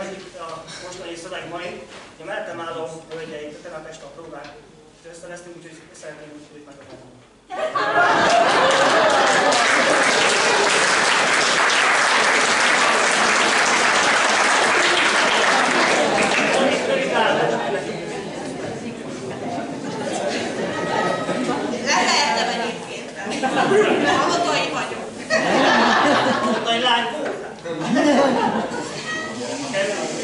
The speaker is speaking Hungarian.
vagyok itt a mostani szöveg mai. A mellettem álló hölgyeit a tegnap este a próbát összeleztünk, úgyhogy szeretném úgy, hogy megadom. Hallgatói vagyok. Hallgatói lány voltál? Okay.